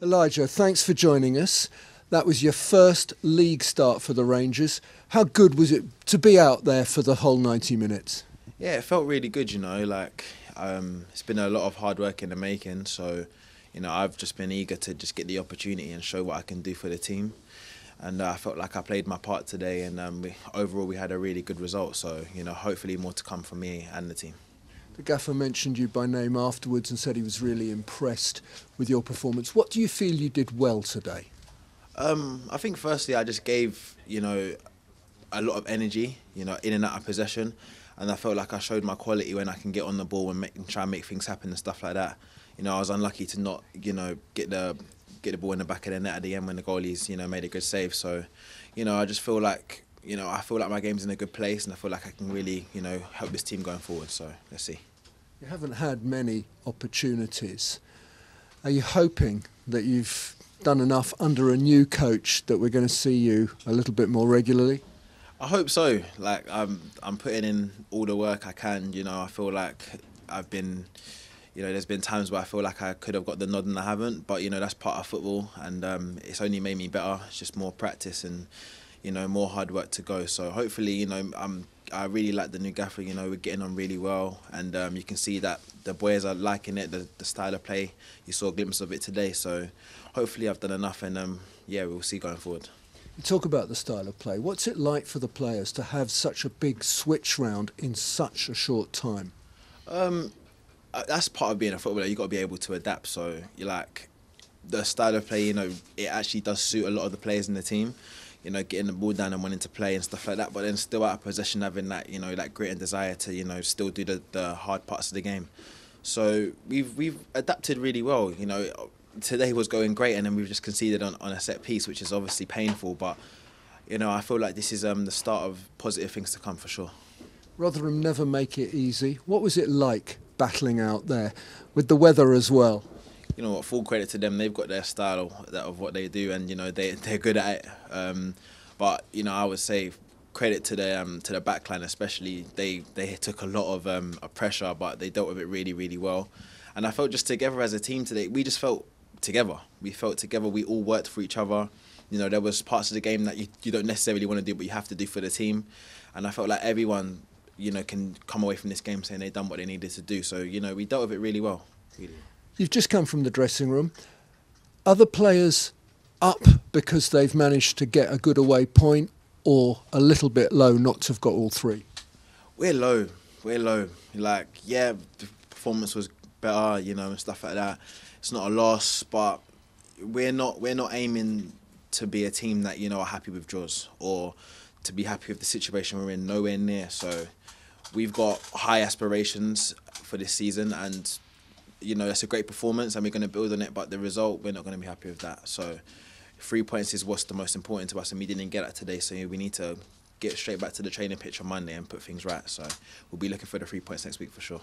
Elijah, thanks for joining us. That was your first league start for the Rangers. How good was it to be out there for the whole 90 minutes? Yeah, it felt really good, you know, like um, it's been a lot of hard work in the making. So, you know, I've just been eager to just get the opportunity and show what I can do for the team. And uh, I felt like I played my part today, and um, we, overall we had a really good result. So, you know, hopefully more to come from me and the team. The gaffer mentioned you by name afterwards and said he was really impressed with your performance. What do you feel you did well today? Um, I think firstly I just gave you know a lot of energy, you know, in and out of possession, and I felt like I showed my quality when I can get on the ball and, make, and try and make things happen and stuff like that. You know, I was unlucky to not you know get the get the ball in the back of the net at the end when the goalies you know made a good save. So, you know, I just feel like you know I feel like my game's in a good place and I feel like I can really you know help this team going forward. So let's see. You haven't had many opportunities. Are you hoping that you've done enough under a new coach that we're going to see you a little bit more regularly? I hope so. Like I'm, I'm putting in all the work I can. You know, I feel like I've been, you know, there's been times where I feel like I could have got the nod and I haven't. But you know, that's part of football, and um, it's only made me better. It's just more practice and, you know, more hard work to go. So hopefully, you know, I'm I really like the new gaffer. You know, we're getting on really well, and um, you can see that the boys are liking it. The, the style of play, you saw a glimpse of it today. So, hopefully, I've done enough, and um, yeah, we'll see going forward. You talk about the style of play. What's it like for the players to have such a big switch round in such a short time? Um, uh, that's part of being a footballer. You've got to be able to adapt. So, you like the style of play. You know, it actually does suit a lot of the players in the team you know, getting the ball down and wanting to play and stuff like that, but then still out of possession having that, you know, that grit and desire to, you know, still do the, the hard parts of the game. So we've we've adapted really well. You know, today was going great, and then we've just conceded on, on a set piece, which is obviously painful. But you know, I feel like this is um, the start of positive things to come for sure. Rotherham never make it easy. What was it like battling out there with the weather as well? You know full credit to them. They've got their style of what they do, and you know they they're good at it. Um, but you know, I would say credit to the um, to the backline, especially they they took a lot of um, pressure, but they dealt with it really really well. And I felt just together as a team today, we just felt together. We felt together. We all worked for each other. You know, there was parts of the game that you, you don't necessarily want to do, but you have to do for the team. And I felt like everyone, you know, can come away from this game saying they've done what they needed to do. So you know, we dealt with it really well. Really. You've just come from the dressing room. Other players up because they've managed to get a good away point, or a little bit low not to have got all three? We're low. We're low. Like, yeah, the performance was better, you know, and stuff like that. It's not a loss, but we're not we're not aiming to be a team that you know are happy with draws or to be happy with the situation we're in. Nowhere near. So we've got high aspirations for this season, and you know, that's a great performance and we're going to build on it, but the result, we're not going to be happy with that. So, three points is what's the most important to us, and we didn't get that today. So, we need to get straight back to the training pitch on Monday and put things right. So, we'll be looking for the three points next week for sure.